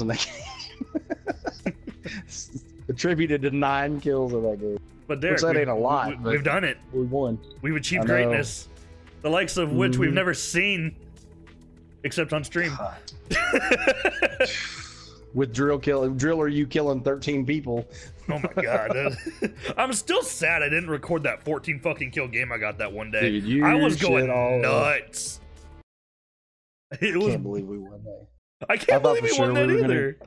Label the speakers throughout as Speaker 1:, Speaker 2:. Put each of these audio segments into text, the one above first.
Speaker 1: in that game. Attributed to nine kills in that game.
Speaker 2: But Derek,
Speaker 1: that ain't a lot,
Speaker 2: We, we've done it.
Speaker 1: We won.
Speaker 2: We've achieved greatness, the likes of which we've
Speaker 1: Mhm.
Speaker 2: never seen, except on stream.
Speaker 1: With drill kill, driller, you killing thirteen people.
Speaker 2: Oh my god! I'm still sad I didn't record that 14 fucking kill game I got that one day.
Speaker 1: Dude, you
Speaker 2: I was going nuts. It
Speaker 1: I can't believe we won that.
Speaker 2: I
Speaker 1: I
Speaker 2: can't
Speaker 1: thought
Speaker 2: believe we
Speaker 1: sure
Speaker 2: won
Speaker 1: we
Speaker 2: that
Speaker 1: gonna-
Speaker 2: either.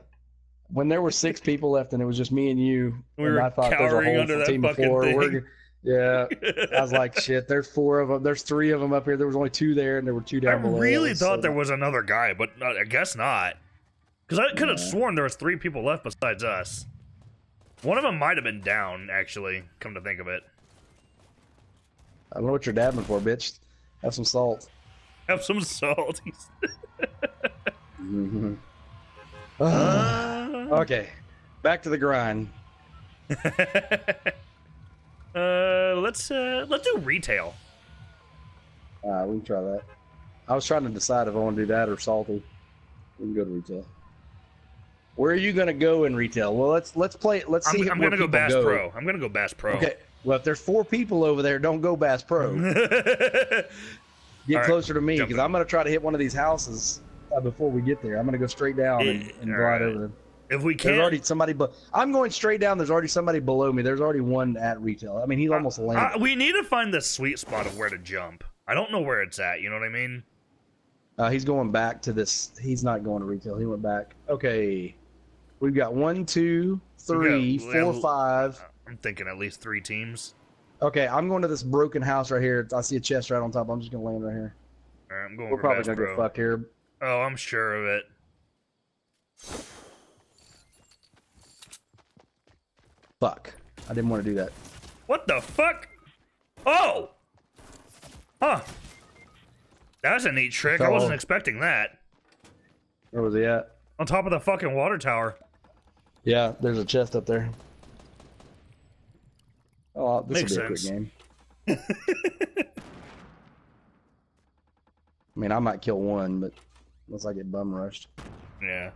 Speaker 1: When there were six people left and it was just me and you,
Speaker 2: We
Speaker 1: and
Speaker 2: were
Speaker 1: I thought there's a
Speaker 2: cowering
Speaker 1: whole
Speaker 2: under that
Speaker 1: team
Speaker 2: fucking
Speaker 1: four.
Speaker 2: thing.
Speaker 1: We're, yeah, I was like, shit. There's four of them. There's three of them up here. There was only two there, and there were two
Speaker 2: I
Speaker 1: down below.
Speaker 2: I
Speaker 1: really
Speaker 2: thought
Speaker 1: so-
Speaker 2: there was another guy, but not, I guess not. Because I could have
Speaker 1: Yeah.
Speaker 2: sworn there was three people left besides us. One of them might have been down, actually. Come to think of it,
Speaker 1: I don't know what you're dabbing for, bitch. Have some salt.
Speaker 2: have some salt.
Speaker 1: Mm-hmm.
Speaker 2: Uh,
Speaker 1: okay, back to the grind.
Speaker 2: uh, let's uh, let's do retail.
Speaker 1: Uh, we can try that. I was trying to decide if I want to do that or salty. We can go to retail. Where are you going to go in retail? Well, let's let's play. Let's see.
Speaker 2: I'm, I'm gonna go
Speaker 1: people
Speaker 2: Bass Pro. I'm gonna go Bass Pro.
Speaker 1: Okay. Well, if there's four people over there, don't go Bass Pro. Get
Speaker 2: All right,
Speaker 1: closer to me because. I'm going to try to hit one of these houses uh, before we get there. I'm going to go straight down and, and glide
Speaker 2: right.
Speaker 1: over them.
Speaker 2: if we can't,
Speaker 1: already somebody, but I'm going straight down. There's already somebody below me. There's already one at retail. I mean, he's almost landed.
Speaker 2: uh, we need to find the sweet spot of where to jump. I don't know where it's at. You know what I mean?
Speaker 1: Uh, he's going back to this. He's not going to retail. He went back. Okay, we've got one, two, three,
Speaker 2: got-
Speaker 1: four,
Speaker 2: well-
Speaker 1: five.
Speaker 2: I'm thinking at least three teams.
Speaker 1: Okay, I'm going to this broken house right here. I see a chest right on top. I'm just gonna land right here.
Speaker 2: All right, I'm going
Speaker 1: We're probably
Speaker 2: Bass
Speaker 1: gonna
Speaker 2: Pro.
Speaker 1: get fucked here.
Speaker 2: Oh, I'm sure of it.
Speaker 1: Fuck. I didn't want to do that.
Speaker 2: What the fuck? Oh! Huh. That's a neat trick. I wasn't expecting that.
Speaker 1: Where was he at?
Speaker 2: On top of the fucking water tower.
Speaker 1: Yeah, there's a chest up there. Oh, this
Speaker 2: Makes
Speaker 1: will be a
Speaker 2: sense.
Speaker 1: quick game. I mean, I might kill one, but unless I get bum rushed.
Speaker 2: Yeah.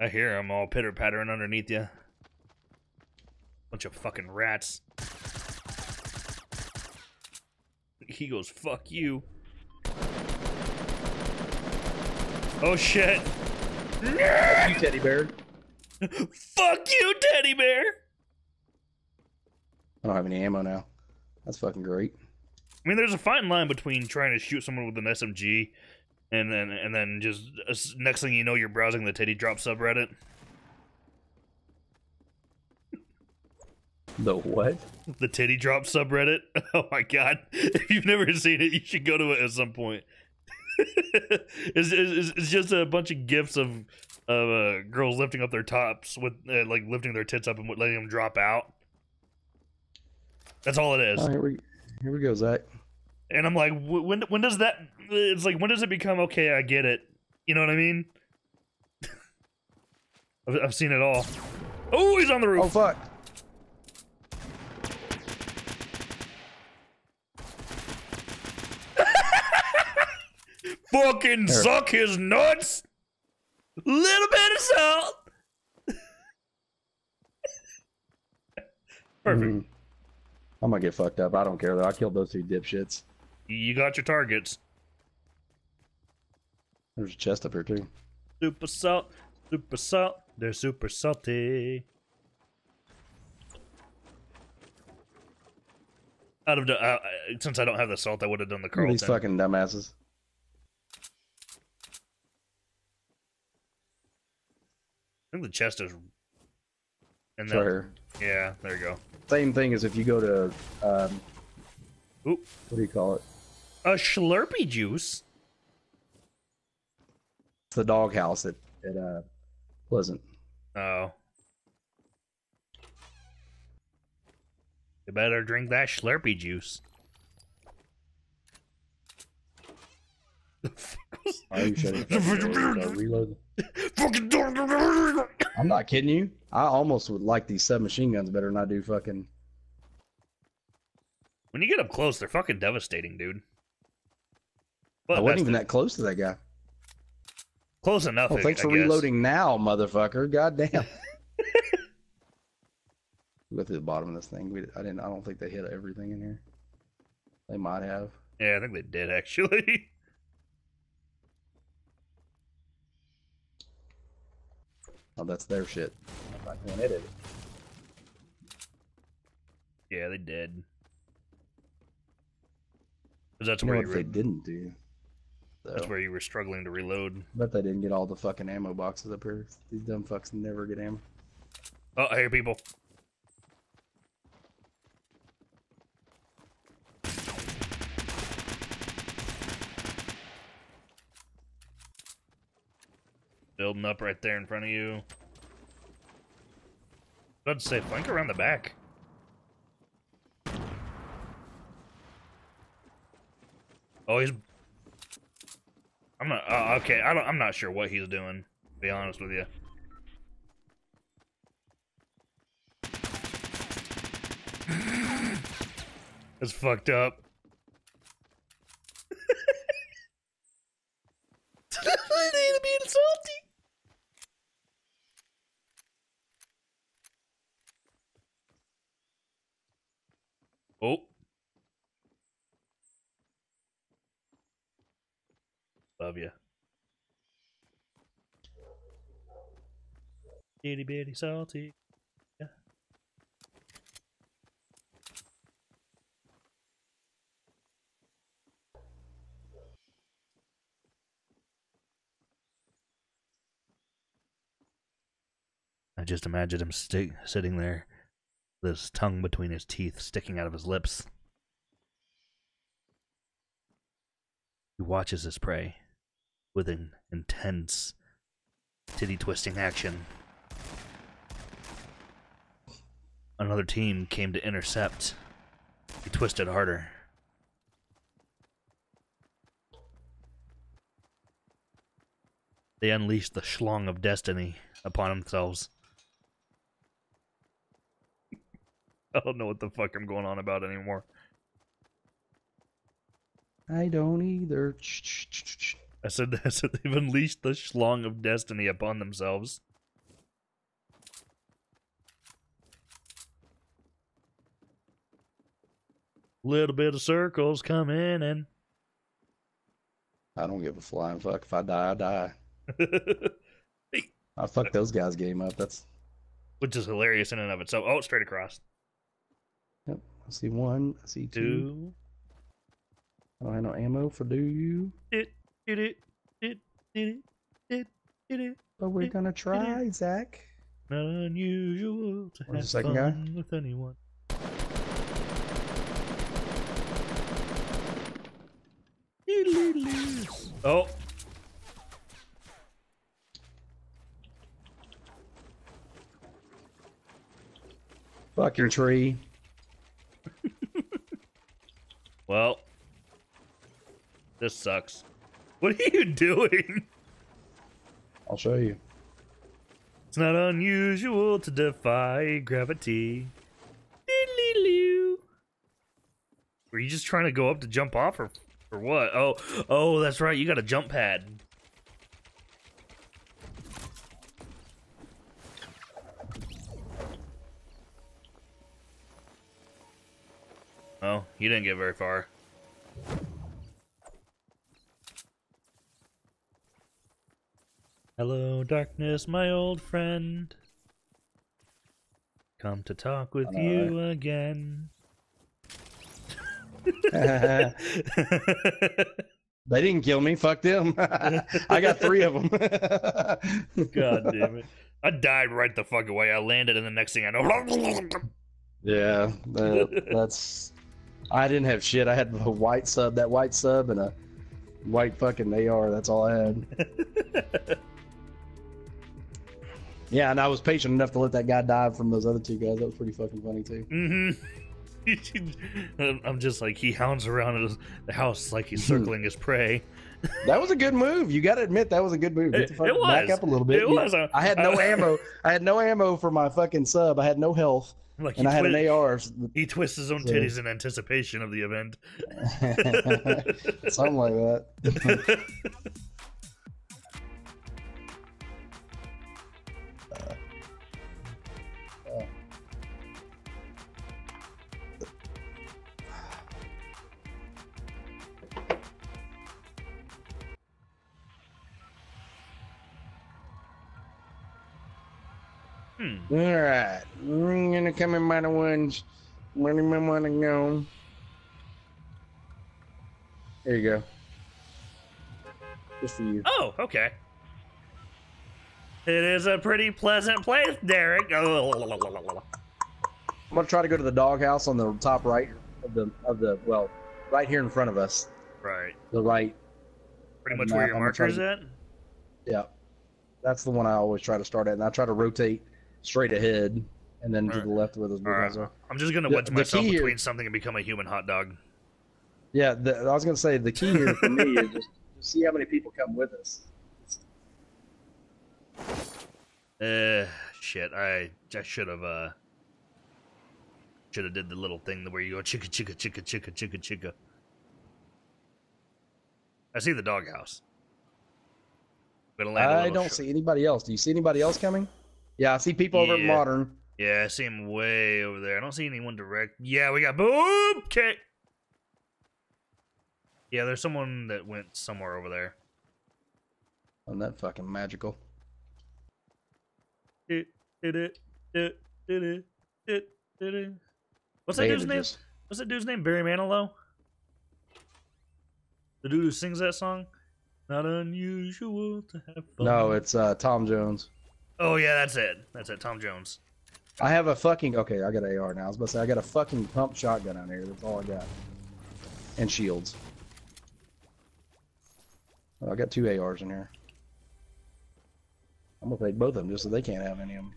Speaker 2: I hear them all pitter pattering underneath you. Bunch of fucking rats. He goes, fuck you. Oh shit.
Speaker 1: You teddy bear.
Speaker 2: Fuck you, teddy bear.
Speaker 1: I don't have any ammo now. That's fucking great.
Speaker 2: I mean, there's a fine line between trying to shoot someone with an SMG and then and then just uh, next thing you know, you're browsing the titty drop subreddit.
Speaker 1: The what?
Speaker 2: The titty drop subreddit. Oh my god! If you've never seen it, you should go to it at some point. it's, it's, it's just a bunch of gifs of of uh, girls lifting up their tops with uh, like lifting their tits up and letting them drop out. That's all it is.
Speaker 1: Oh, here we here we go, Zach.
Speaker 2: And I'm like, wh- when when does that? It's like when does it become okay? I get it. You know what I mean? I've, I've seen it all. Oh, he's on the roof.
Speaker 1: Oh fuck!
Speaker 2: Fucking
Speaker 1: There.
Speaker 2: suck his nuts. Little bit of salt. Perfect.
Speaker 1: Mhm. I'm gonna get fucked up. I don't care though. I killed those two dipshits.
Speaker 2: You got your targets.
Speaker 1: There's a chest up here too.
Speaker 2: Super salt. Super salt. They're super salty. Out of the, uh, uh, since I don't have the salt, I would have done the
Speaker 1: at These fucking dumbasses.
Speaker 2: I think the chest is. And
Speaker 1: It's
Speaker 2: then,
Speaker 1: right here.
Speaker 2: yeah, there you go.
Speaker 1: Same thing as if you go to um,
Speaker 2: Oop.
Speaker 1: what do you call it?
Speaker 2: A Slurpee juice.
Speaker 1: The doghouse at at uh, Pleasant.
Speaker 2: Oh. You better drink that Slurpee juice.
Speaker 1: Are you shutting the fucking door so I reload?
Speaker 2: Fucking
Speaker 1: I'm not kidding you. I almost would like these submachine guns better than I do fucking.
Speaker 2: When you get up close, they're fucking devastating, dude.
Speaker 1: I
Speaker 2: But
Speaker 1: wasn't
Speaker 2: that's
Speaker 1: even
Speaker 2: the-
Speaker 1: that close to that guy.
Speaker 2: Close enough.
Speaker 1: Oh,
Speaker 2: I-
Speaker 1: thanks
Speaker 2: I
Speaker 1: for
Speaker 2: guess.
Speaker 1: reloading now, motherfucker. God damn. Go through the bottom of this thing. We, I didn't. I don't think they hit everything in here. They might have.
Speaker 2: Yeah, I think they did actually.
Speaker 1: Oh, that's their shit. I'm not going edit it.
Speaker 2: yeah, they did. 'Cause that's
Speaker 1: You know what they didn't do?
Speaker 2: That's where you were struggling to reload.
Speaker 1: bet they didn't get all the fucking ammo boxes up here. These dumb fucks never get ammo.
Speaker 2: Oh, I hear people. Building up right there in front of you. About to say, flank around the back. Oh, he's. I'm not. Uh, okay, I don't. I'm not sure what he's doing. To be honest with you. That's fucked up. I need to be salty. Oh. Love you. Itty bitty salty. Yeah. I just imagine him sitting there, with his tongue between his teeth sticking out of his lips. He watches his prey with an intense, titty twisting action. Another team came to intercept. He twisted harder. They unleashed the schlong of destiny upon themselves. I don't know what the fuck I'm going on about anymore.
Speaker 1: I don't either.
Speaker 2: I said, I said they've unleashed the schlong of destiny upon themselves. Little bit of circles come in and
Speaker 1: I don't give a flying fuck. If I die, I die. I fuck those guys' game up. That's.
Speaker 2: which is hilarious in and of itself. Oh, straight across.
Speaker 1: Yep. I see one. I see two.
Speaker 2: Two.
Speaker 1: I don't have no ammo for do you,
Speaker 2: It, it, it, it, it, it, it, it.
Speaker 1: but we're gonna try, Zach.
Speaker 2: Not unusual to
Speaker 1: Where's
Speaker 2: have
Speaker 1: the second guy?
Speaker 2: fun with anyone. Oh,
Speaker 1: Fucking tree.
Speaker 2: well, this sucks. What are you doing?
Speaker 1: I'll show you.
Speaker 2: It's not unusual to defy gravity. Were you just trying to go up to jump off, or or what? Oh, oh, that's right. You got a jump pad. Oh, you didn't get very far. Hello, darkness, my old friend. Come to talk with you again.
Speaker 1: They didn't kill me. Fuck them. I got three of them.
Speaker 2: God damn it. I died right the fuck away. I landed, and the next thing I know.
Speaker 1: Yeah, that, that's. I didn't have shit. I had a white sub, that white sub, and a white fucking AR. That's all I had. Yeah, and I was patient enough to let that guy die from those other two guys. That was pretty fucking funny too.
Speaker 2: hmm I'm just like, he hounds around the house like he's circling his prey.
Speaker 1: That was a good move. You got to admit that was a good move.
Speaker 2: It- it
Speaker 1: back up a little bit.
Speaker 2: It
Speaker 1: You-
Speaker 2: was. uh,
Speaker 1: I had no
Speaker 2: uh,
Speaker 1: ammo. I had no ammo for my fucking sub. I had no health,
Speaker 2: Like he,
Speaker 1: and I had
Speaker 2: twi-
Speaker 1: an AR.
Speaker 2: he twists his own
Speaker 1: So-
Speaker 2: titties in anticipation of the event.
Speaker 1: Something like that.
Speaker 2: Hmm.
Speaker 1: All right, we're gonna come in by the ones. Where do you want to go? There you go. Just for you.
Speaker 2: Oh, okay. It is a pretty pleasant place, Derek.
Speaker 1: I'm gonna try to go to the doghouse on the top right of the of the well, right here in front of us.
Speaker 2: Right.
Speaker 1: The right.
Speaker 2: Pretty much where your
Speaker 1: I'm gonna try
Speaker 2: marker is
Speaker 1: to-
Speaker 2: at.
Speaker 1: Yeah, that's the one I always try to start at, and I try to rotate straight ahead and then to
Speaker 2: Alright.
Speaker 1: the left where those blue
Speaker 2: Alright.
Speaker 1: guys are.
Speaker 2: I'm just gonna
Speaker 1: The-
Speaker 2: wedge myself
Speaker 1: key here-
Speaker 2: between something and become a human hot dog.
Speaker 1: Yeah, the, I was gonna say the key here for me is just to see how many people come with us.
Speaker 2: Uh, shit. I I should have uh should have did the little thing the where you go chicka chicka chicka chicka chicka chicka. I see the doghouse. Gonna land a
Speaker 1: I
Speaker 2: little
Speaker 1: don't
Speaker 2: short.
Speaker 1: see anybody else. Do you see anybody else coming? Yeah, I see people
Speaker 2: yeah.
Speaker 1: over Modern.
Speaker 2: Yeah, I see him way over there. I don't see anyone direct. Yeah, we got boom kick. Yeah, there's someone that went somewhere over there.
Speaker 1: On that fucking magical.
Speaker 2: It, it, it, it, it, it, it, What's that dude's name? What's that dude's name? Barry Manilow? The dude who sings that song? Not unusual to have fun.
Speaker 1: No, it's uh, Tom Jones.
Speaker 2: Oh, yeah, that's it. That's it. Tom Jones.
Speaker 1: I have a fucking okay. I got an AR now. I was about to say I got a fucking pump shotgun out here. That's all I got, and shields. Well, I got two ARs in here. I'm gonna take both of them just so they can't have any of them.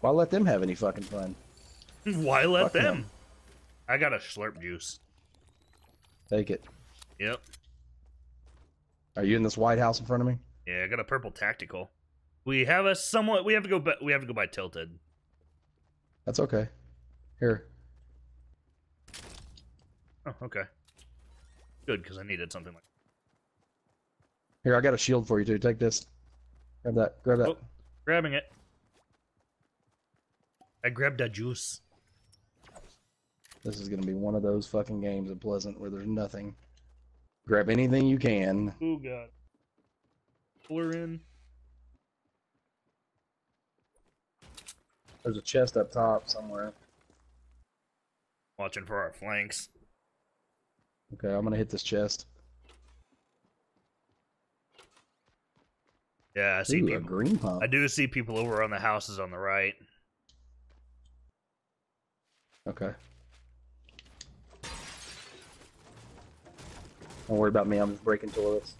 Speaker 1: Why let them have any fucking fun?
Speaker 2: Why let
Speaker 1: Fuck
Speaker 2: them?
Speaker 1: them.
Speaker 2: I got a slurp juice.
Speaker 1: Take it.
Speaker 2: Yep.
Speaker 1: Are you in this White House in front of me?
Speaker 2: Yeah, I got a purple tactical. We have a somewhat. We have to go. By, we have to go by tilted.
Speaker 1: That's okay. Here,
Speaker 2: Oh, okay. Good, because I needed something like.
Speaker 1: here. I got a shield for you too. Take this. Grab that. Grab that.
Speaker 2: Oh, grabbing it. I grabbed that juice.
Speaker 1: This is gonna be one of those fucking games in Pleasant where there's nothing. Grab anything you can.
Speaker 2: Oh god. Pull her in.
Speaker 1: There's a chest up top somewhere.
Speaker 2: Watching for our flanks.
Speaker 1: Okay, I'm gonna hit this chest.
Speaker 2: Yeah, I see
Speaker 1: Ooh, a
Speaker 2: people.
Speaker 1: green pump.
Speaker 2: I do see people over on the houses on the right.
Speaker 1: Okay. Don't worry about me. I'm just breaking toilets.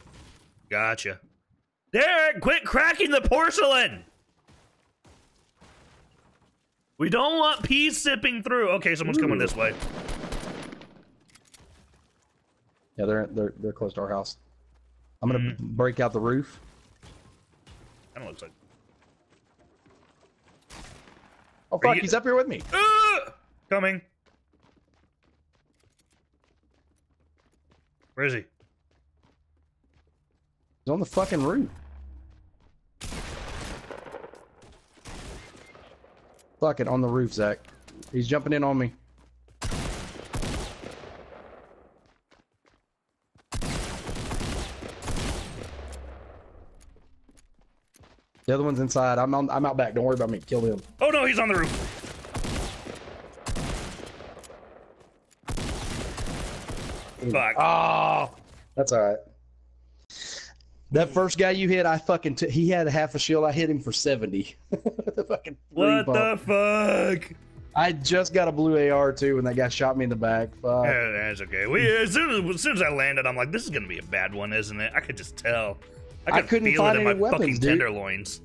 Speaker 2: Gotcha. Derek, quit cracking the porcelain. We don't want pee sipping through. Okay, someone's coming this way.
Speaker 1: Yeah, they're they're they're close to our house. I'm gonna
Speaker 2: Mhm.
Speaker 1: break out the roof.
Speaker 2: Kind of looks like.
Speaker 1: Oh fuck,
Speaker 2: you-
Speaker 1: he's up here with me.
Speaker 2: Ah! Coming. Where is he?
Speaker 1: He's on the fucking roof. Fuck it, on the roof, Zach. He's jumping in on me. The other one's inside. I'm on, I'm out back. Don't worry about me. Kill him.
Speaker 2: Oh no, he's on the roof. Mm. Fuck.
Speaker 1: Oh, that's all right. That mm. first guy you hit, I fucking t- he had a half a shield. I hit him for seventy. the fucking
Speaker 2: What the fuck?
Speaker 1: I just got a blue AR too when that guy shot me in the back. Fuck.
Speaker 2: Yeah, that's okay. We, as, soon as, as soon as I landed, I'm like, this is gonna be a bad one, isn't it? I could just tell. I could
Speaker 1: couldn't
Speaker 2: feel
Speaker 1: find
Speaker 2: it in
Speaker 1: any
Speaker 2: my fucking
Speaker 1: weapons, dude.
Speaker 2: tenderloins.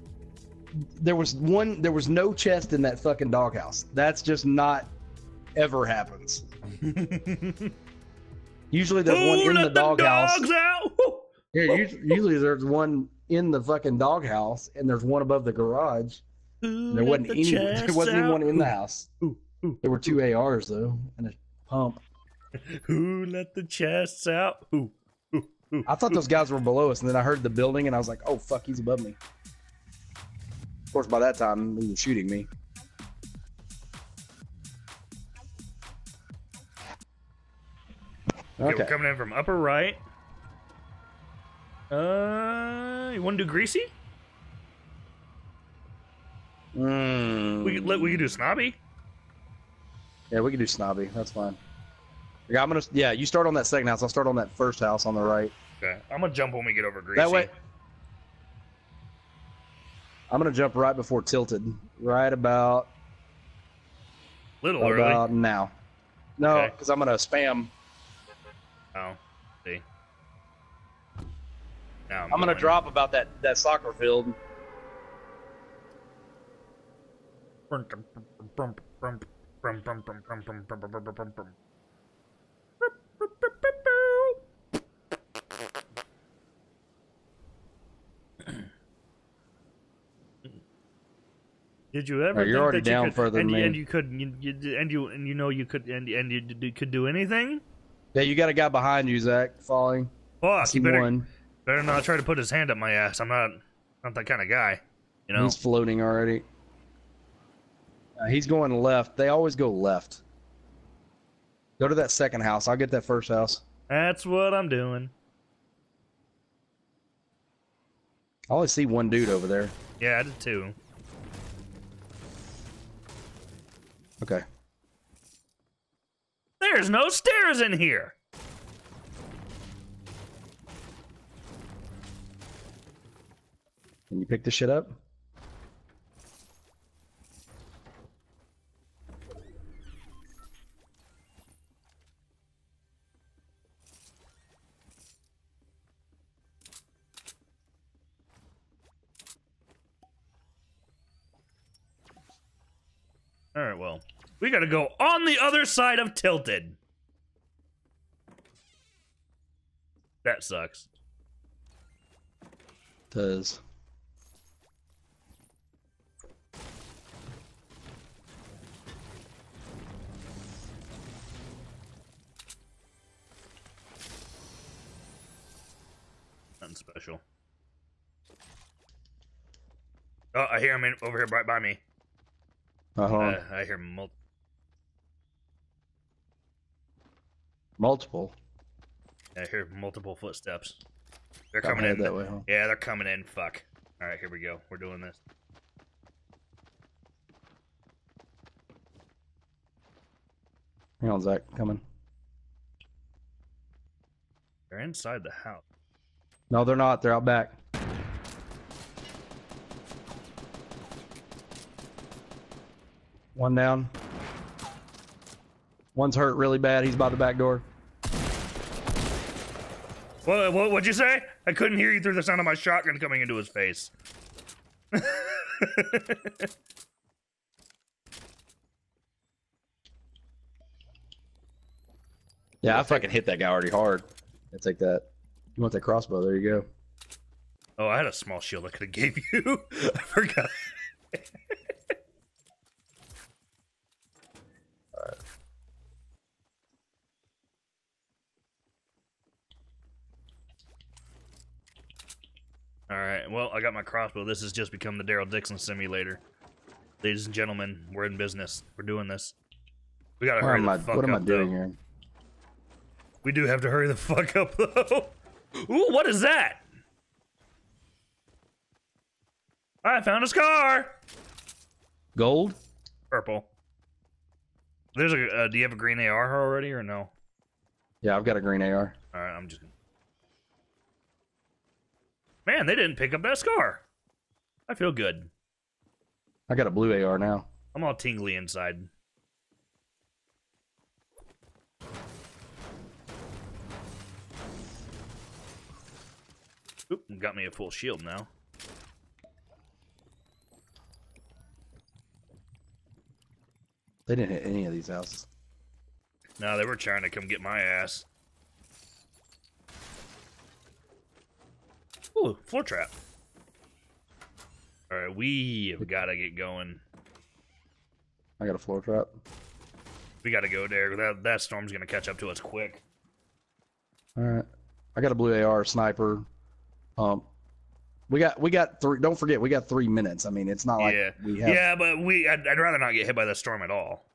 Speaker 1: There was one. There was no chest in that fucking doghouse. That's just not ever happens. Usually there's one in the doghouse.
Speaker 2: dogs out?
Speaker 1: Yeah, usually, usually there's one in the fucking doghouse, and there's one above the garage. There wasn't
Speaker 2: the
Speaker 1: any. There wasn't
Speaker 2: out?
Speaker 1: one in the house.
Speaker 2: Ooh, ooh,
Speaker 1: There were two ARs though, and a pump.
Speaker 2: Who let the chests out? Who? Who? Who?
Speaker 1: I thought those guys were below us, and then I heard the building, and I was like, "Oh fuck, he's above me." Of course, by that time, he was shooting me.
Speaker 2: Okay,
Speaker 1: Okay.
Speaker 2: we're coming in from upper right. Uh, you want to do greasy?
Speaker 1: Mm.
Speaker 2: We could we could do snobby.
Speaker 1: Yeah, we can do snobby. That's fine. Yeah, I'm gonna. Yeah, you start on that second house. I'll start on that first house on the right.
Speaker 2: Okay, I'm gonna jump when we get over greasy.
Speaker 1: That way. I'm gonna jump right before tilted. Right about
Speaker 2: little early.
Speaker 1: about now. No,
Speaker 2: Okay.
Speaker 1: because I'm gonna spam.
Speaker 2: Oh, see. Now
Speaker 1: I'm gonna drop about that that soccer field.
Speaker 2: Did you ever?
Speaker 1: Oh, you're
Speaker 2: think
Speaker 1: already
Speaker 2: that you
Speaker 1: down
Speaker 2: could-
Speaker 1: further
Speaker 2: and,
Speaker 1: than
Speaker 2: you-
Speaker 1: me.
Speaker 2: and you could, you, you, and you, and you know, you could, and and you, d- could do anything.
Speaker 1: Yeah, you got a guy behind you, Zach, falling.
Speaker 2: Fuck, you better,
Speaker 1: one.
Speaker 2: better not try to put his hand up my ass. I'm not, not that kind of guy. You know.
Speaker 1: He's floating already. Uh, he's going left. They always go left. Go to that second house. I'll get that first house.
Speaker 2: That's what I'm doing.
Speaker 1: I only see one dude over there.
Speaker 2: Yeah, I did too.
Speaker 1: Okay.
Speaker 2: There's no stairs in here.
Speaker 1: Can you pick this shit up?
Speaker 2: All right, well, we got to go on the other side of Tilted. That sucks.
Speaker 1: Does.
Speaker 2: Nothing special. Oh, I hear him in, over here right by me.
Speaker 1: Uh.
Speaker 2: Uh, I hear mul-
Speaker 1: Multiple.
Speaker 2: I hear multiple footsteps. They're coming in.
Speaker 1: that way, huh?
Speaker 2: Yeah, they're coming in. Fuck. All right, here we go. We're doing this.
Speaker 1: Hang on, Zach. Coming.
Speaker 2: They're inside the house.
Speaker 1: No, they're not. They're out back. One down. One's hurt really bad. He's by the back door.
Speaker 2: What, what, what'd you say? I couldn't hear you through the sound of my shotgun coming into his face.
Speaker 1: Yeah, I fucking hit that guy already hard. I take that. You want that crossbow? There you go.
Speaker 2: Oh, I had a small shield I could have gave you. I forgot. All right. Well, I got my crossbow. This has just become the Daryl Dixon simulator. Ladies and gentlemen, we're in business. We're doing this. We gotta
Speaker 1: What
Speaker 2: hurry the
Speaker 1: I,
Speaker 2: fuck
Speaker 1: what am I doing
Speaker 2: though.
Speaker 1: here?
Speaker 2: We do have to hurry the fuck up, though. Ooh, what is that? I found a scar.
Speaker 1: Gold?
Speaker 2: Purple. There's a. Uh, do you have a green AR already or no?
Speaker 1: Yeah, I've got a green AR.
Speaker 2: All right, I'm just. Man, they didn't pick up that scar. I feel good.
Speaker 1: I got a blue AR now.
Speaker 2: I'm all tingly inside. Oop, got me a full shield now.
Speaker 1: They didn't hit any of these houses.
Speaker 2: No, they were trying to come get my ass. Ooh, floor trap. Alright, we have got to get going.
Speaker 1: I got a floor trap.
Speaker 2: We got to go there. That, that storm's going to catch up to us quick.
Speaker 1: All right. I got a blue AR sniper. Um, we got we got three. Don't forget, we got three minutes. I mean, it's not like
Speaker 2: yeah.
Speaker 1: we have.
Speaker 2: Yeah, but we I'd, I'd rather not get hit by the storm at all.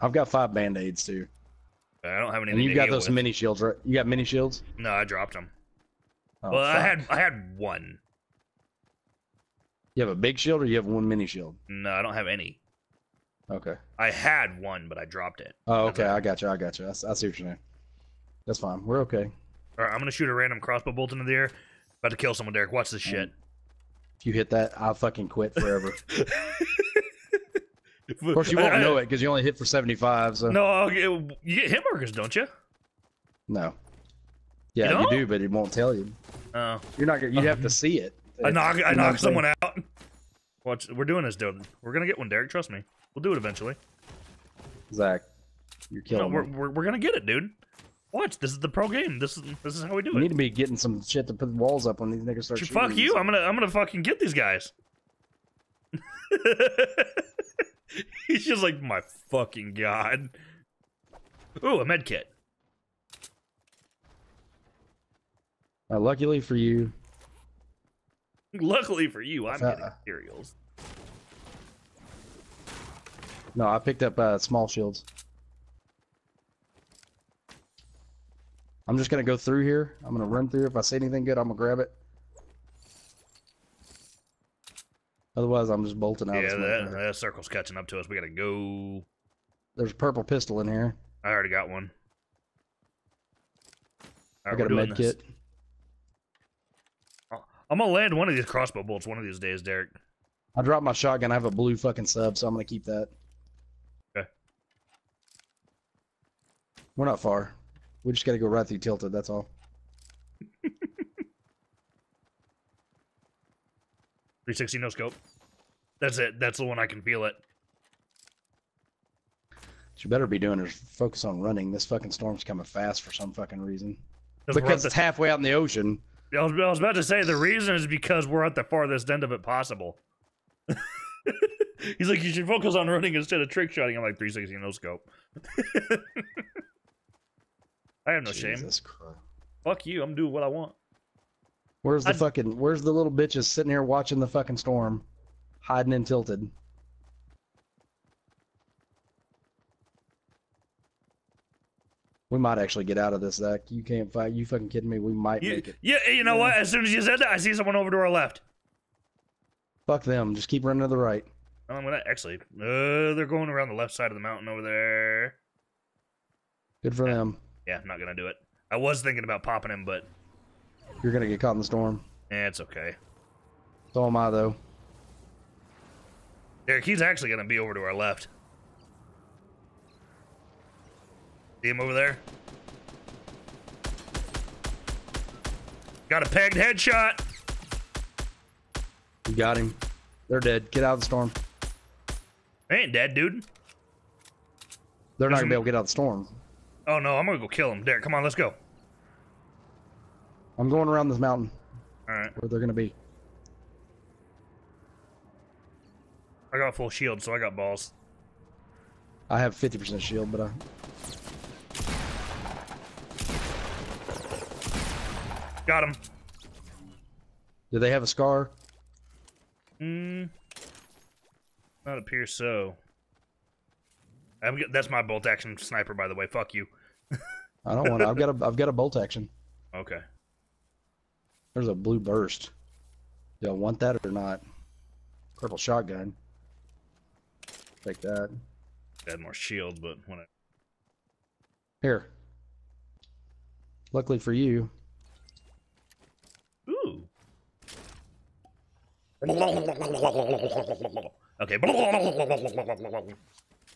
Speaker 1: I've got five band aids too,
Speaker 2: I don't have any.
Speaker 1: and you got those
Speaker 2: with.
Speaker 1: mini shields, right? You got mini shields.
Speaker 2: No, I dropped them.
Speaker 1: Oh,
Speaker 2: well, I had I had one.
Speaker 1: You have a big shield or you have one mini shield?
Speaker 2: No, I don't have any.
Speaker 1: Okay.
Speaker 2: I had one, but I dropped it.
Speaker 1: Oh, okay. I got you. I got you. I, s- I see what you're saying. That's fine. We're okay.
Speaker 2: All right, I'm gonna shoot a random crossbow bolt into the air. About to kill someone, Derek. Watch this mm. shit.
Speaker 1: If you hit that, I'll fucking quit forever. of course, you won't know it because you only hit for 75. So
Speaker 2: No, you get hit markers, don't you?
Speaker 1: No. Yeah,
Speaker 2: You
Speaker 1: you,
Speaker 2: don't?
Speaker 1: but it won't tell you.
Speaker 2: Oh,
Speaker 1: You're not. gonna You have to see it.
Speaker 2: I knock, I
Speaker 1: You know what
Speaker 2: knock
Speaker 1: I'm saying?
Speaker 2: someone out. Watch, we're doing this, dude. We're gonna get one, Derek. Trust me. We'll do it eventually.
Speaker 1: Zach, you're
Speaker 2: No,
Speaker 1: killing
Speaker 2: we're,
Speaker 1: me.
Speaker 2: we're, we're gonna get it, dude. Watch. This is the pro game. This is this is how we do
Speaker 1: You
Speaker 2: it.
Speaker 1: need to be getting some shit to put walls up when these niggas start shooting.
Speaker 2: Fuck you! I'm gonna I'm gonna fucking get these guys. He's just like my fucking god. Ooh, a med kit.
Speaker 1: Uh, luckily for you,
Speaker 2: Luckily for you, I'm
Speaker 1: Uh,
Speaker 2: getting materials.
Speaker 1: no, I picked up uh, small shields. I'm just gonna go through here. I'm gonna run through. If I see anything good, I'm gonna grab it. Otherwise, I'm just bolting out.
Speaker 2: Yeah, that, that circle's catching up to us. We gotta go.
Speaker 1: There's a purple pistol in here.
Speaker 2: I already got one.
Speaker 1: I got a med
Speaker 2: this.
Speaker 1: kit.
Speaker 2: I'm gonna land one of these crossbow bolts one of these days, Derek.
Speaker 1: I dropped my shotgun. I have a blue fucking sub, so I'm gonna keep that.
Speaker 2: Okay.
Speaker 1: We're not far. We just gotta go right through tilted. That's all.
Speaker 2: 360 no scope. That's it. That's the one I can feel it.
Speaker 1: What you better be doing is focus on running. This fucking storm's coming fast for some fucking reason.
Speaker 2: Because we're
Speaker 1: Because
Speaker 2: at
Speaker 1: it's halfway out in the ocean.
Speaker 2: The, I, was, I was about to say the reason is because we're at the farthest end of it possible. He's like, you should focus on running instead of trick shotting. I'm like 360 no scope. I have no shame.
Speaker 1: Christ.
Speaker 2: Fuck you. I'm doing what I want.
Speaker 1: Where's the
Speaker 2: I'd-
Speaker 1: fucking? Where's the little bitches sitting here watching the fucking storm, hiding and tilted? We might actually get out of this, Zach. You can't fight. You fucking kidding me? We might
Speaker 2: You,
Speaker 1: make it.
Speaker 2: yeah, you know what? As soon as you said that, I see someone over to our left.
Speaker 1: Fuck them. Just keep running to the right.
Speaker 2: I'm gonna actually. Uh, they're going around the left side of the mountain over there.
Speaker 1: Good for them.
Speaker 2: Yeah, I'm not gonna do it. I was thinking about popping him, but
Speaker 1: You're gonna get caught in the storm.
Speaker 2: Yeah, it's okay.
Speaker 1: So am I, though.
Speaker 2: Derek, he's actually gonna be over to our left. See him over there? Got a pegged headshot.
Speaker 1: You got him. They're dead. Get out of the storm.
Speaker 2: They ain't dead, dude.
Speaker 1: They're not gonna be able to get out of the storm.
Speaker 2: Oh no, I'm gonna go kill him. Derek, come on, let's go.
Speaker 1: I'm going around this mountain
Speaker 2: All right,
Speaker 1: where they're gonna be.
Speaker 2: I got full shield, so I got balls.
Speaker 1: I have 50% shield, but I
Speaker 2: Got him.
Speaker 1: do they have a scar?
Speaker 2: Hmm. Not appear so. I'm, that's my bolt action sniper, by the way. Fuck you.
Speaker 1: I don't want. to I've got a. I've got a bolt action.
Speaker 2: Okay.
Speaker 1: There's a blue burst. Do I want that or not? Purple shotgun. Take that.
Speaker 2: I had more shield, but when I
Speaker 1: Here. Luckily for you,
Speaker 2: Ooh. Okay.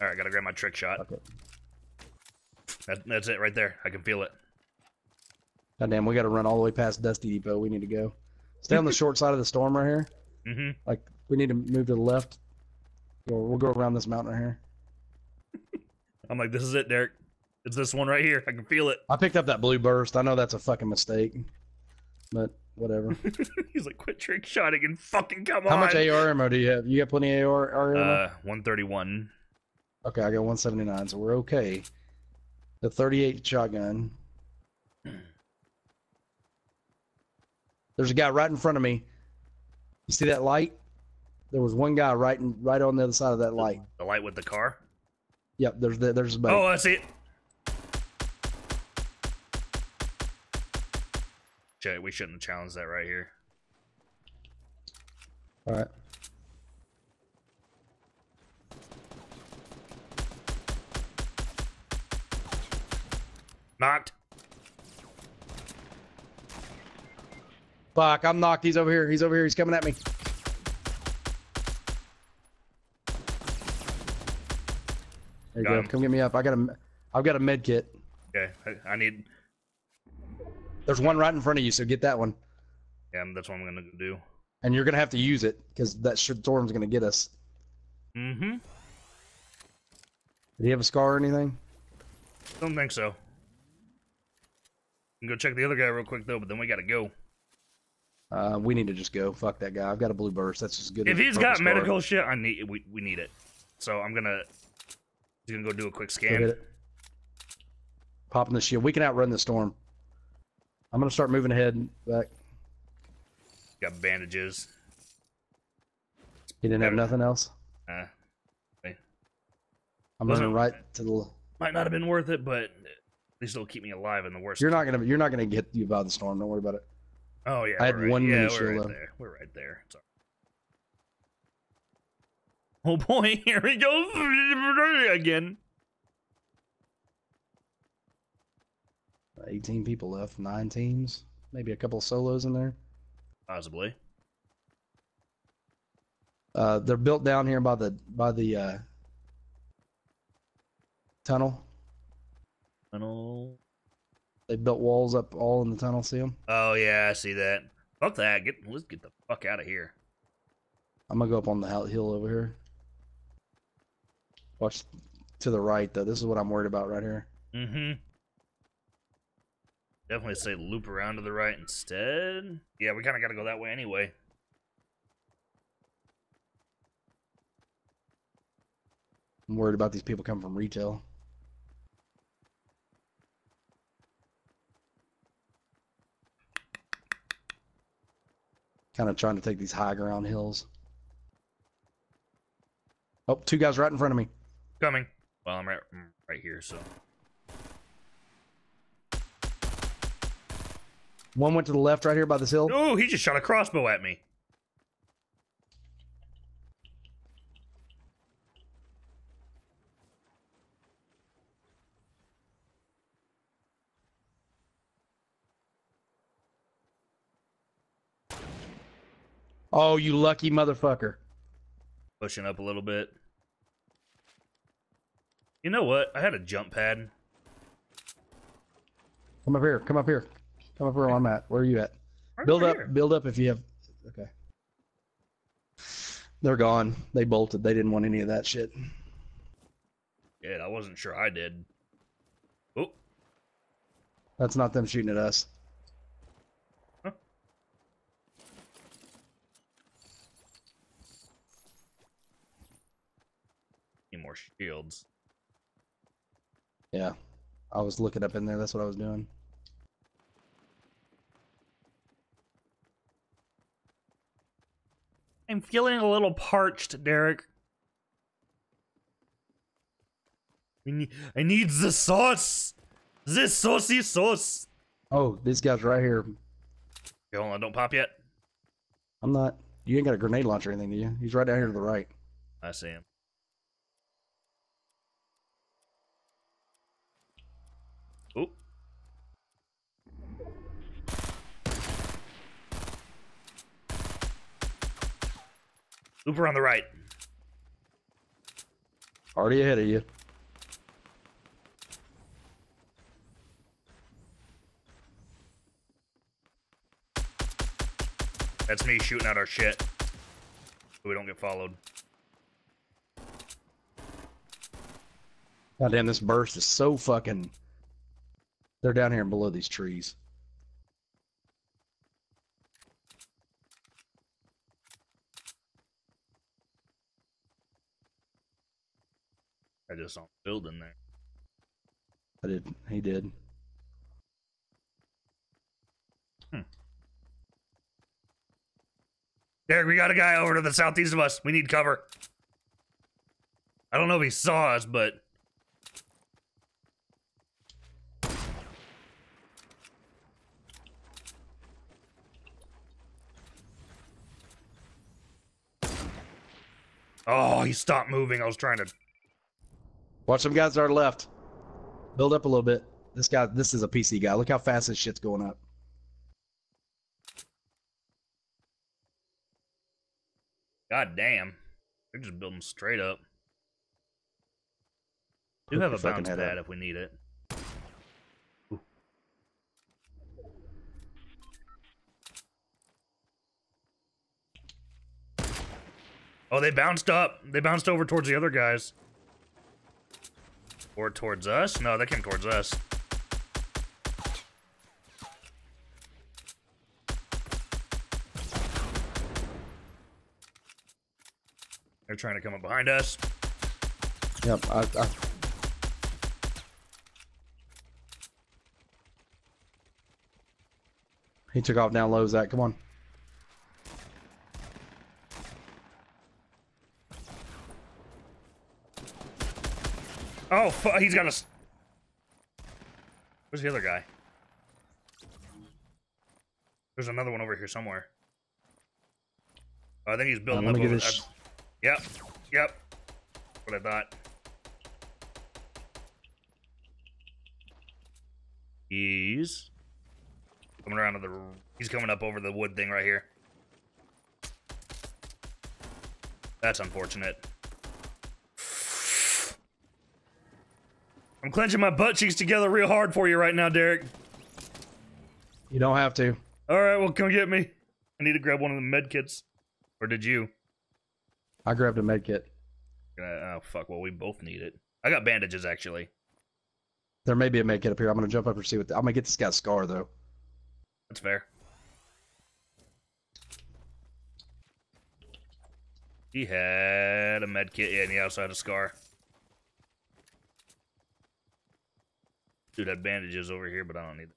Speaker 2: All right, gotta grab my trick shot.
Speaker 1: okay.
Speaker 2: That, that's it right there. I can feel it.
Speaker 1: Goddamn, we got to run all the way past Dusty Depot. We need to go. Stay on the short side of the storm right here.
Speaker 2: hmm
Speaker 1: Like we need to move to the left. Go, we'll go around this mountain right here.
Speaker 2: I'm like, this is it, Derek. It's this one right here. I can feel it.
Speaker 1: I picked up that blue burst. I know that's a fucking mistake, but whatever.
Speaker 2: He's like, quit trick shotting and fucking come
Speaker 1: How
Speaker 2: on.
Speaker 1: How much AR ammo do you have? You got plenty of AR, AR ammo?
Speaker 2: Uh, 131.
Speaker 1: Okay, I got 179, so we're okay. The 38 shotgun. There's a guy right in front of me. You see that light? There was one guy right in, right on the other side of that light.
Speaker 2: The light with the car.
Speaker 1: Yep, there's the, there's buddy.
Speaker 2: Oh, I see it. Jay, we shouldn't challenge that right here.
Speaker 1: All right.
Speaker 2: Knocked.
Speaker 1: Fuck, I'm knocked. He's over here. He's over here. He's coming at me. There you
Speaker 2: Got
Speaker 1: go.
Speaker 2: Him.
Speaker 1: Come get me up. I got a, I've got a med kit.
Speaker 2: Okay, I, I need
Speaker 1: there's one right in front of you, so get that one.
Speaker 2: Yeah, that's what I'm gonna do.
Speaker 1: And you're gonna have to use it because that storm's gonna get us.
Speaker 2: Mm-hmm.
Speaker 1: Did he have a scar or anything?
Speaker 2: Don't think so. can go check the other guy real quick though, but then we gotta go.
Speaker 1: Uh, we need to just go. Fuck that guy. I've got a blue burst. That's as good.
Speaker 2: If he's got
Speaker 1: scar.
Speaker 2: medical shit, I need we we need it. So I'm gonna. He's gonna go do a quick scan.
Speaker 1: Popping the shield. We can outrun the storm. I'm gonna start moving ahead. and Back.
Speaker 2: Got bandages.
Speaker 1: He didn't have nothing else.
Speaker 2: Uh,
Speaker 1: I'm
Speaker 2: Wasn't-
Speaker 1: running right to the.
Speaker 2: might not have been worth it, but at least it'll keep me alive in the worst.
Speaker 1: You're not gonna. You're not gonna get you by the storm. Don't worry about it.
Speaker 2: Oh yeah,
Speaker 1: I had
Speaker 2: right.
Speaker 1: one
Speaker 2: yeah,
Speaker 1: mini shield
Speaker 2: right
Speaker 1: left.
Speaker 2: there. We're right there. Right. Oh boy, here we go again.
Speaker 1: 18 people left. Nine teams. Maybe a couple solos in there.
Speaker 2: Possibly.
Speaker 1: Uh, they're built down here by the by the uh, tunnel.
Speaker 2: Tunnel.
Speaker 1: They built walls up all in the tunnel. See them?
Speaker 2: Oh yeah, I see that. Fuck that. Get let's get the fuck out of here.
Speaker 1: I'm gonna go up on the hill over here. Watch to the right though. This is what I'm worried about right here.
Speaker 2: Mm-hmm. Definitely say loop around to the right instead. Yeah, we kind of got to go that way anyway.
Speaker 1: I'm worried about these people coming from retail. Kind of trying to take these high ground hills. Oh, two guys right in front of me.
Speaker 2: Coming. Well, I'm right, I'm right here, so.
Speaker 1: One went to the left right here by this hill.
Speaker 2: Oh, he just shot a crossbow at me.
Speaker 1: Oh, you lucky motherfucker.
Speaker 2: Pushing up a little bit. You know what? I had a jump pad.
Speaker 1: Come up here. Come up here. Come up where I'm at. Where are you at?
Speaker 2: Right
Speaker 1: Build up.
Speaker 2: here.
Speaker 1: Build up if you have. Okay. They're gone. They bolted. They didn't want any of that shit.
Speaker 2: Yeah, I wasn't sure I did. Oh,
Speaker 1: That's not them shooting at us. Huh.
Speaker 2: Need more shields.
Speaker 1: Yeah. I was looking up in there. That's what I was doing.
Speaker 2: I'm feeling a little parched, Derek. We need, I need the sauce. This saucy sauce.
Speaker 1: Oh, this guy's right here.
Speaker 2: Okay, hold uh, on, don't pop yet.
Speaker 1: I'm not. You ain't got a grenade launcher or anything, do you? He's right down here to the right.
Speaker 2: I see him. Oh. Loop on the right.
Speaker 1: Already ahead of you.
Speaker 2: That's me shooting at our shit. So we don't get followed.
Speaker 1: God damn, this burst is so fucking. They're down here below these trees.
Speaker 2: I just saw him building there.
Speaker 1: I did. He did. Hmm.
Speaker 2: Derek, we got a guy over to the southeast of us. We need cover. I don't know if he saw us, but Oh, he stopped moving. I was trying to.
Speaker 1: Watch some guys to our left. Build up a little bit. This guy, this is a PC guy. Look how fast this shit's going up.
Speaker 2: God damn. They're just building straight up. Do
Speaker 1: Hook
Speaker 2: have a
Speaker 1: fucking
Speaker 2: bounce
Speaker 1: head
Speaker 2: pad
Speaker 1: up.
Speaker 2: if we need it. Ooh. Oh, they bounced up. They bounced over towards the other guys. Or towards us? No, they came towards us. They're trying to come up behind us.
Speaker 1: Yep. I, I, he took off down low, Zach. Come on.
Speaker 2: Oh, fu- he's got us. Where's the other guy? There's another one over here somewhere. Oh, I think he's
Speaker 1: Uh,
Speaker 2: building
Speaker 1: let
Speaker 2: up over
Speaker 1: this.
Speaker 2: uh, Yep, yep. What I thought. He's coming around to the. He's coming up over the wood thing right here. That's unfortunate. I'm clenching my butt cheeks together real hard for you right now, Derek.
Speaker 1: You don't have to.
Speaker 2: All right, well, come get me. I need to grab one of the med kits. Or did you?
Speaker 1: I grabbed a med kit.
Speaker 2: Uh, oh, fuck. Well, we both need it. I got bandages, actually.
Speaker 1: There may be a med kit up here. I'm gonna jump up and see what. The, I'm gonna get this guy's scar though.
Speaker 2: That's fair. He had a med kit, yeah, and he also had a scar. Dude had bandages over here, but I don't need it.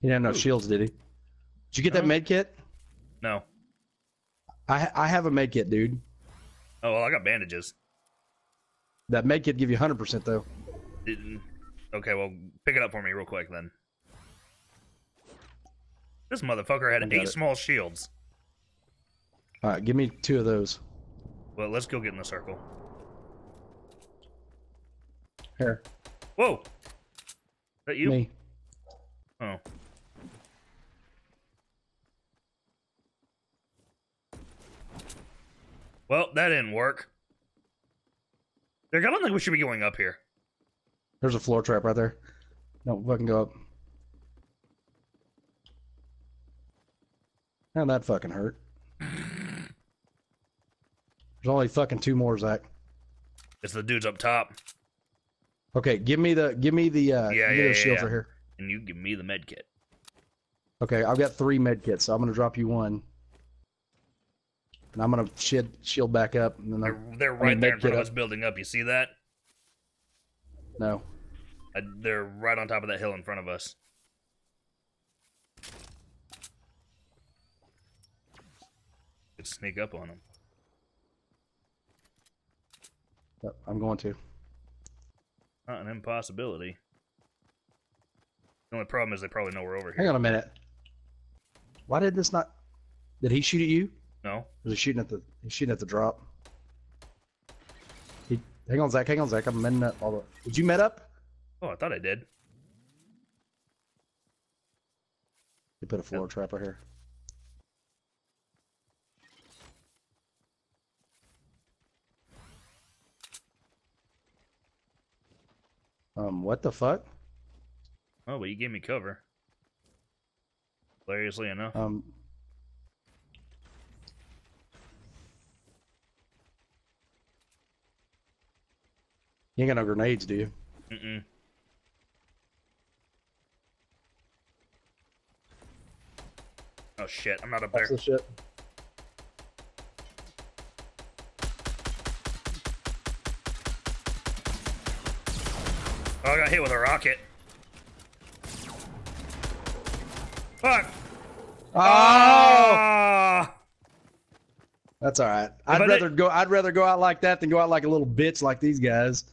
Speaker 1: He didn't have no
Speaker 2: Ooh.
Speaker 1: shields, did he? Did you get that med kit?
Speaker 2: No.
Speaker 1: I I have a med kit, dude.
Speaker 2: Oh, well, I got bandages.
Speaker 1: That med kit give you 100% though.
Speaker 2: Didn't. Okay, well, pick it up for me real quick then. This motherfucker had
Speaker 1: I
Speaker 2: eight
Speaker 1: it.
Speaker 2: small shields.
Speaker 1: All right, give me two of those.
Speaker 2: Well, let's go get in the circle.
Speaker 1: Here,
Speaker 2: Whoa! Is that you?
Speaker 1: me.
Speaker 2: Oh. Well, that didn't work. Derek, I don't think we should be going up here.
Speaker 1: There's a floor trap right there. No, fucking go up. And that fucking hurt. There's only fucking two more, Zach.
Speaker 2: It's the dudes up top,
Speaker 1: Okay, give me the give me the uh
Speaker 2: Yeah,
Speaker 1: give me
Speaker 2: yeah,
Speaker 1: the
Speaker 2: yeah,
Speaker 1: shields
Speaker 2: yeah.
Speaker 1: right here.
Speaker 2: and you give me the med kit.
Speaker 1: Okay, I've got three med kits, so I'm gonna drop you one. And I'm gonna shield shield back up and then
Speaker 2: They're,
Speaker 1: I'm,
Speaker 2: they're right there in front of us building up. You see that?
Speaker 1: no.
Speaker 2: Uh, they're right on top of that hill in front of us. Could sneak up on them.
Speaker 1: Yep, I'm going to.
Speaker 2: Not an impossibility. The only problem is they probably know we're over here.
Speaker 1: Hang on a minute. Why did this not did he shoot at you?
Speaker 2: No?
Speaker 1: Was he shooting at the he's shooting at the drop? He, hang on, Zach, hang on, Zach. I'm mending up all the Did you med up?
Speaker 2: Oh, I thought I did.
Speaker 1: You put a floor trap right here. Um, what the fuck?
Speaker 2: Oh, but you gave me cover. Hilariously enough.
Speaker 1: Um, you ain't got no grenades, do you?
Speaker 2: Mm-mm. Oh shit, I'm not up there.
Speaker 1: That's the shit.
Speaker 2: Oh, I got hit with a rocket. Fuck!
Speaker 1: Oh,
Speaker 2: Ah!
Speaker 1: that's all right. I'd
Speaker 2: I
Speaker 1: rather go. I'd rather go out like that than go out like a little bitch like these guys.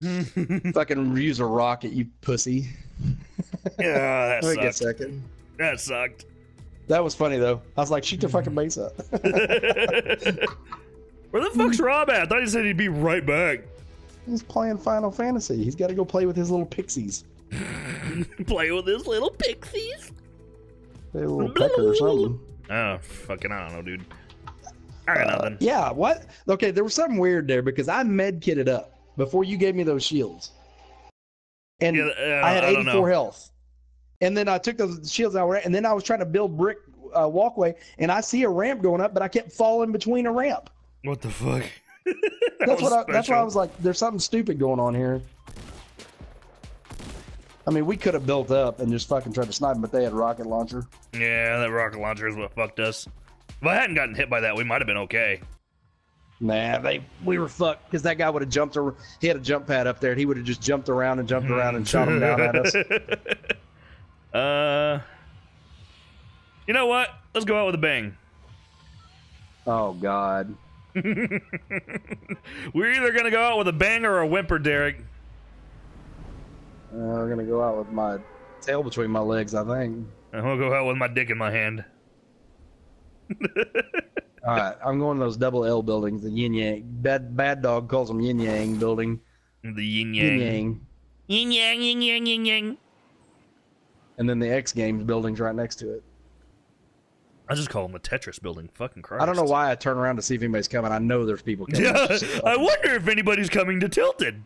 Speaker 1: Fucking use a rocket, you pussy.
Speaker 2: yeah, that
Speaker 1: Wait a
Speaker 2: sucked.
Speaker 1: second.
Speaker 2: That sucked.
Speaker 1: That was funny though. I was like, shoot the fucking base up.
Speaker 2: Where the fuck's Rob at? I thought he said he'd be right back.
Speaker 1: He's playing Final Fantasy. He's got to go play with his little pixies.
Speaker 2: Play with his little pixies.
Speaker 1: A little pecker or something.
Speaker 2: Oh, fucking, I don't know, dude. I got
Speaker 1: Uh,
Speaker 2: nothing.
Speaker 1: yeah, what? Okay, there was something weird there because I med kitted up before you gave me those shields. And
Speaker 2: Yeah, uh,
Speaker 1: I had 84
Speaker 2: know.
Speaker 1: health. And then I took those shields out, and then I was trying to build brick uh, walkway, and I see a ramp going up, but I kept falling between a ramp.
Speaker 2: What the fuck? That
Speaker 1: That's what I, that's why I was like, there's something stupid going on here. I mean, we could have built up and just fucking tried to snipe them, but they had rocket launcher.
Speaker 2: Yeah, that rocket launcher is what fucked us. If I hadn't gotten hit by that, we might have been okay.
Speaker 1: Nah, they we were fucked because that guy would have jumped. Ar- he had a jump pad up there, and he would have just jumped around and jumped around and shot him down at us.
Speaker 2: uh, you know what? Let's go out with a bang.
Speaker 1: Oh God.
Speaker 2: We're either gonna go out with a bang or a whimper, Derek.
Speaker 1: Uh, we're gonna go out with my tail between my legs, I think.
Speaker 2: And gonna go out with my dick in my hand.
Speaker 1: All right, I'm going to those double L buildings, the Yin Yang. Bad Bad Dog calls them Yin Yang building.
Speaker 2: The yin yang.
Speaker 1: Yin
Speaker 2: yang.
Speaker 1: Yang,
Speaker 2: Yin yang, yin yang, yin yang.
Speaker 1: and then the X Games buildings right next to it.
Speaker 2: I just call them the Tetris building. Fucking Christ.
Speaker 1: I don't know why I turn around to see if anybody's coming. I know there's people coming.
Speaker 2: Yeah, I wonder if anybody's coming to Tilted.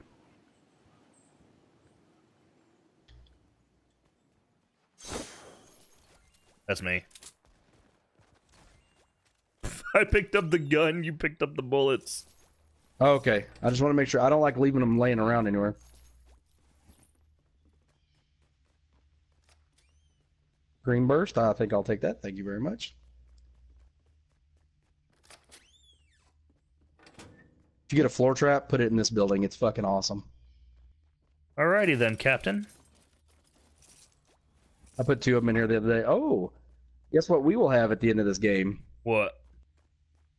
Speaker 2: That's me. I picked up the gun, you picked up the bullets.
Speaker 1: Okay, I just want to make sure. I don't like leaving them laying around anywhere. Green burst. I think I'll take that. Thank you very much. If you get a floor trap, put it in this building. It's fucking awesome.
Speaker 2: Alrighty then, Captain.
Speaker 1: I put two of them in here the other day. Oh, guess what we will have at the end of this game?
Speaker 2: What?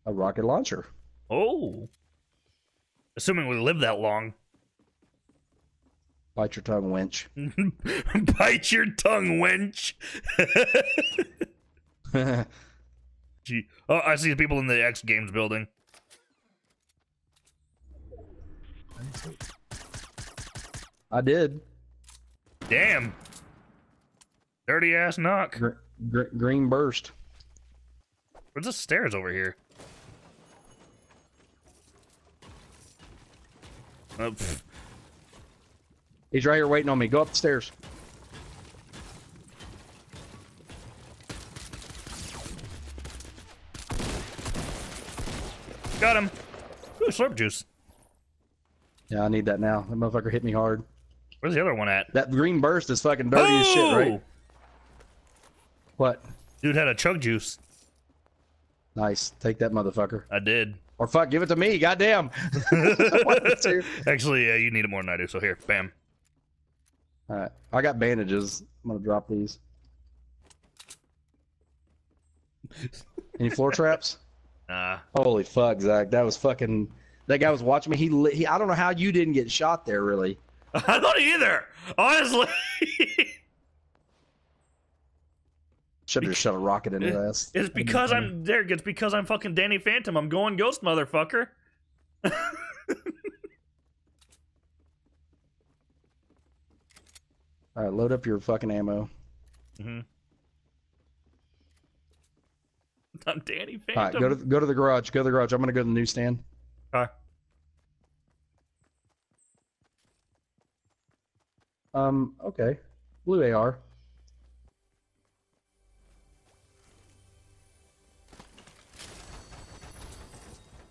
Speaker 1: A rocket launcher.
Speaker 2: Oh. Assuming we live that long.
Speaker 1: Bite your tongue, wench.
Speaker 2: Bite your tongue, wench. Gee. Oh, I see the people in the X Games building.
Speaker 1: I did.
Speaker 2: Damn. Dirty ass knock.
Speaker 1: Gr- gr- green burst.
Speaker 2: Where's the stairs over here? Oh, pff.
Speaker 1: He's right here waiting on me. Go up the stairs.
Speaker 2: Got him. Ooh, slurp juice.
Speaker 1: Yeah, I need that now. That motherfucker hit me hard.
Speaker 2: Where's the other one at?
Speaker 1: That green burst is fucking dirty as shit, right?
Speaker 2: Oh!
Speaker 1: What?
Speaker 2: Dude had a chug juice.
Speaker 1: Nice. Take that motherfucker.
Speaker 2: I did.
Speaker 1: Or fuck, give it to me. Goddamn. One of the two.
Speaker 2: Actually, yeah, you need it more than I do. So here, bam.
Speaker 1: All right. I got bandages. I'm gonna drop these. Any floor traps?
Speaker 2: Nah.
Speaker 1: Holy fuck, Zach. That was fucking. That guy was watching me. He, lit, he. I don't know how you didn't get shot there. Really.
Speaker 2: I don't either. Honestly.
Speaker 1: Should have just shot a rocket in his ass.
Speaker 2: it's because I'm there. It's because I'm fucking Danny Phantom. I'm going ghost, motherfucker.
Speaker 1: All right, load up your fucking ammo.
Speaker 2: Mm-hmm. I'm Danny Phantom.
Speaker 1: All right, go to go to the garage. Go to the garage. I'm gonna go to the newsstand.
Speaker 2: Alright.
Speaker 1: Um. Okay. Blue AR.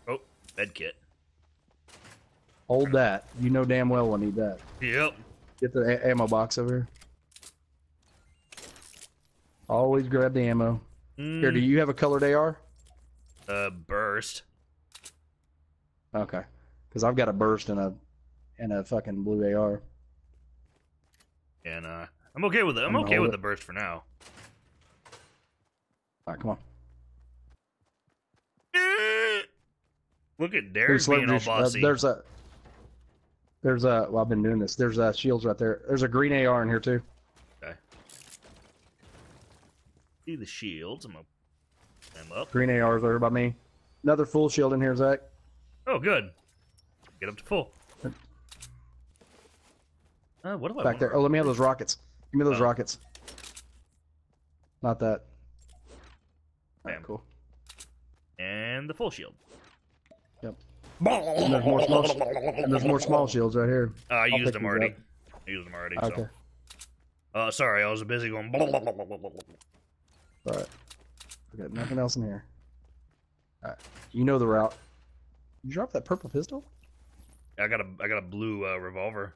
Speaker 2: Oh, med kit.
Speaker 1: Hold that. You know damn well we'll need that.
Speaker 2: Yep.
Speaker 1: Get the ammo box over here. Always grab the ammo. Here, do
Speaker 2: Mm,
Speaker 1: you have a colored AR?
Speaker 2: uh, burst.
Speaker 1: Okay. Because I've got a burst and a and a fucking blue AR.
Speaker 2: And uh, I'm okay with it. I'm okay with
Speaker 1: it.
Speaker 2: the burst for now.
Speaker 1: All right, come on.
Speaker 2: Look at Derek being all.
Speaker 1: Uh,
Speaker 2: bossy.
Speaker 1: there's a there's a well I've been doing this. There's uh shields right there. There's a green AR in here too. Okay.
Speaker 2: See the shields. I'm gonna climb up.
Speaker 1: Green ARs are over by me. Another full shield in here, Zach.
Speaker 2: Oh, good. Get up to full. Uh, what do I
Speaker 1: Back there. Oh, let me have those rockets. Give me those
Speaker 2: Oh.
Speaker 1: rockets. Not that. Alright,
Speaker 2: Bam.
Speaker 1: cool.
Speaker 2: And the full shield.
Speaker 1: And there's more small, and there's more small shields right here.
Speaker 2: Uh, I used them already. I used them already.
Speaker 1: Okay.
Speaker 2: So. Uh, sorry, I was busy going.
Speaker 1: All right. We got nothing else in here. All right. You know the route. You drop that purple pistol?
Speaker 2: I got a I got a blue uh, revolver.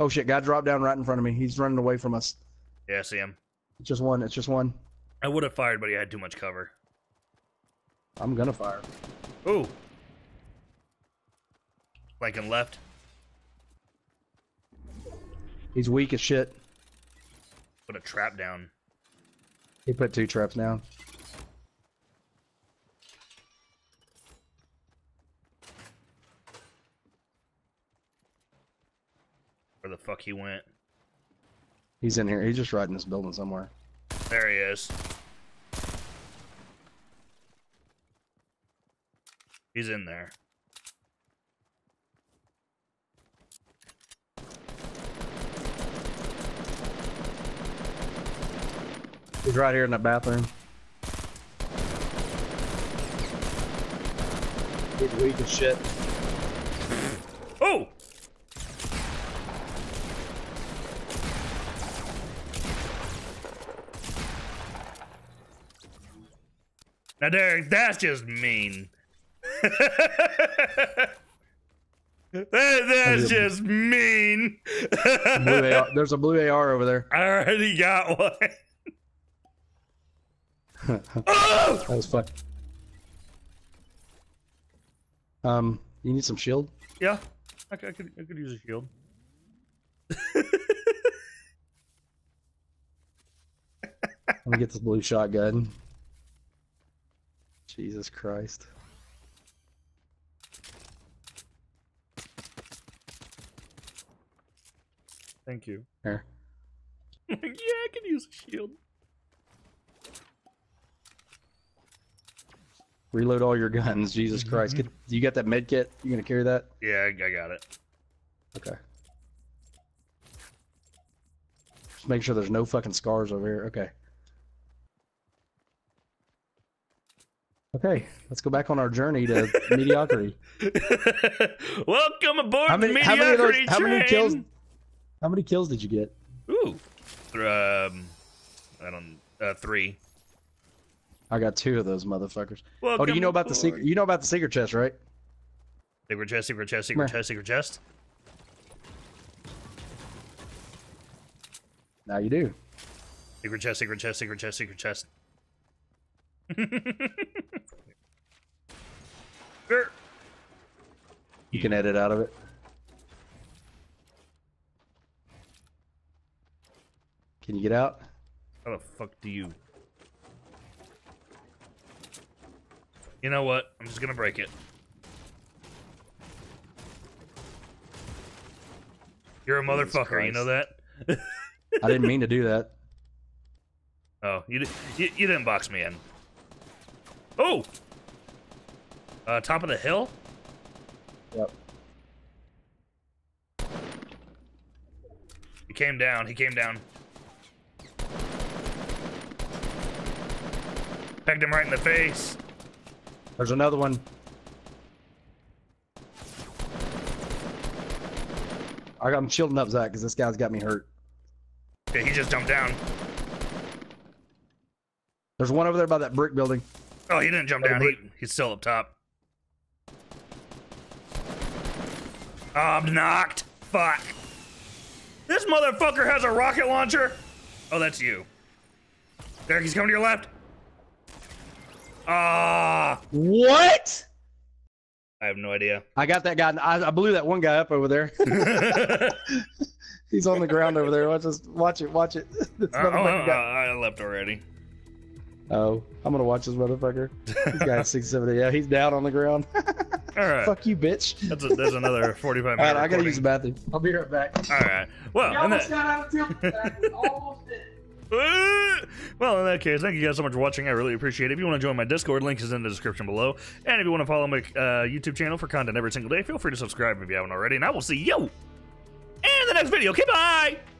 Speaker 1: Oh shit! Guy dropped down right in front of me. He's running away from us.
Speaker 2: Yeah, I see him.
Speaker 1: It's just one. It's just one.
Speaker 2: I would have fired, but he had too much cover.
Speaker 1: I'm gonna fire.
Speaker 2: Ooh. Flanking left.
Speaker 1: He's weak as shit.
Speaker 2: Put a trap down.
Speaker 1: He put two traps down.
Speaker 2: Where the fuck he went?
Speaker 1: He's in here. He's just right in this building somewhere.
Speaker 2: There he is. He's in there.
Speaker 1: He's right here in the bathroom. He's weak as shit.
Speaker 2: Oh! Now, Derek, that's just mean. That, that's just mean.
Speaker 1: Blue AR. There's a blue AR over there.
Speaker 2: I already got one. oh!
Speaker 1: That was fun. Um, you need some shield?
Speaker 2: Yeah, I could, I could, I could use a shield.
Speaker 1: Let me get this blue shotgun. Jesus Christ.
Speaker 2: Thank you.
Speaker 1: Here.
Speaker 2: yeah, I can use a shield.
Speaker 1: Reload all your guns. Jesus mm-hmm. Christ. Get, you got that med kit? You gonna carry that?
Speaker 2: Yeah, I, I got it.
Speaker 1: Okay. Just make sure there's no fucking scars over here. Okay. Okay, let's go back on our journey to mediocrity.
Speaker 2: Welcome aboard
Speaker 1: How many,
Speaker 2: the
Speaker 1: how many those,
Speaker 2: mediocrity
Speaker 1: how many kills? How many kills did you get?
Speaker 2: Ooh, um, I don't. Uh, three.
Speaker 1: I got two of those motherfuckers.
Speaker 2: Welcome
Speaker 1: Oh, do you know about the secret? You know about the secret chest, right?
Speaker 2: Secret chest, secret chest, secret chest, secret chest.
Speaker 1: Now you do.
Speaker 2: Secret chest, secret chest, secret chest, secret chest. Sure.
Speaker 1: You can edit out of it. Can you get out?
Speaker 2: How the fuck do you? You know what? I'm just gonna break it. You're a
Speaker 1: Jesus
Speaker 2: motherfucker. You know that?
Speaker 1: I didn't mean to do that.
Speaker 2: Oh, you, you you didn't box me in. Oh. Uh, top of the hill.
Speaker 1: Yep.
Speaker 2: He came down. He came down. Pegged him right in the face.
Speaker 1: There's another one. I got, I'm shielding up Zach because this guy's got me hurt.
Speaker 2: Okay, he just jumped down.
Speaker 1: There's one over there by that brick building.
Speaker 2: Oh, he didn't jump down. He, he's still up top. Oh, I'm knocked. Fuck. This motherfucker has a rocket launcher. Oh, that's you. Derek, he's coming to your left. Ah,
Speaker 1: What?
Speaker 2: I have no idea.
Speaker 1: I got that guy. I, I blew that one guy up over there. He's on the ground over there. Watch this. Watch it. Watch it. This
Speaker 2: Uh, oh,
Speaker 1: motherfucker
Speaker 2: uh,
Speaker 1: got-
Speaker 2: I left already.
Speaker 1: oh, I'm gonna watch this motherfucker. This guy's six seventy. Yeah, he's down on the ground.
Speaker 2: All right.
Speaker 1: Fuck you, bitch.
Speaker 2: That's a, there's another 45
Speaker 1: All
Speaker 2: minute
Speaker 1: right, I gotta
Speaker 2: recording.
Speaker 1: use the bathroom. I'll be right back.
Speaker 2: All right. Well, and that,
Speaker 1: got out of tilt. Almost did.
Speaker 2: well, in that case, thank you guys so much for watching. I really appreciate it. If you want to join my Discord, link is in the description below. And if you want to follow my uh, YouTube channel for content every single day, feel free to subscribe if you haven't already. And I will see you in the next video. Okay, bye!